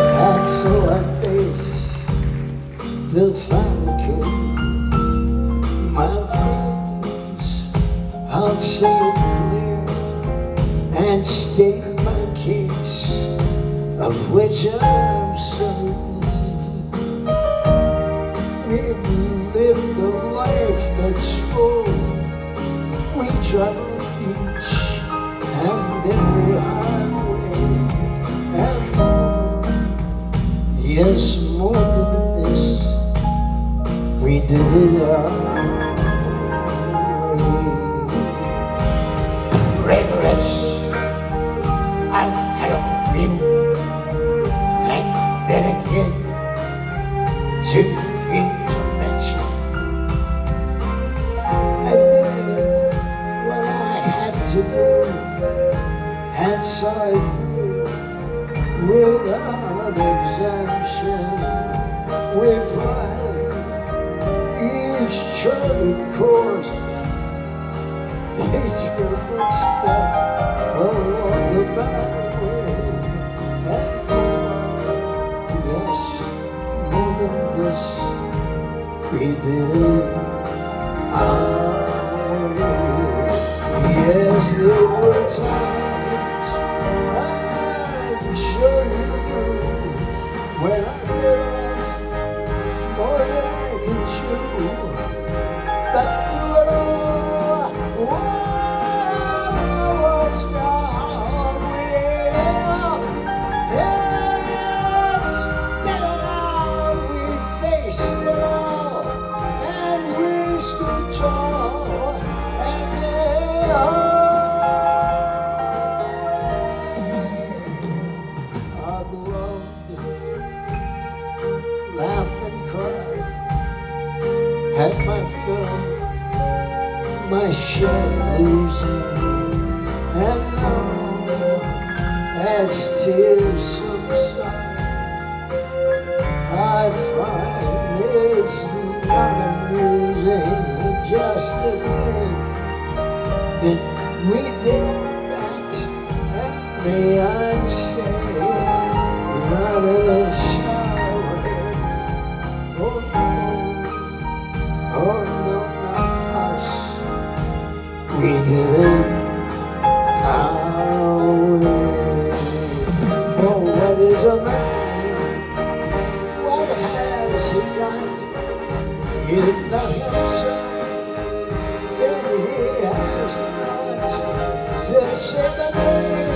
And so I face the final curtain. My friends, I'll say it clear and state my case, of which I'm certain. We've lived a life that's full. We traveled each our uh, way. Regrets, I've had a and then again, too few to mention. I did what I had to do, and saw it through without exemption. We planned each charted course, each different step along the byway. And yes, than this, we did our way. Yes, there were times I'm sure you knew when I my of losing, and now as tears subside, I find it's not amusing just think that we did that, and may I say, man? What has he got? If not himself, then he has not to say the names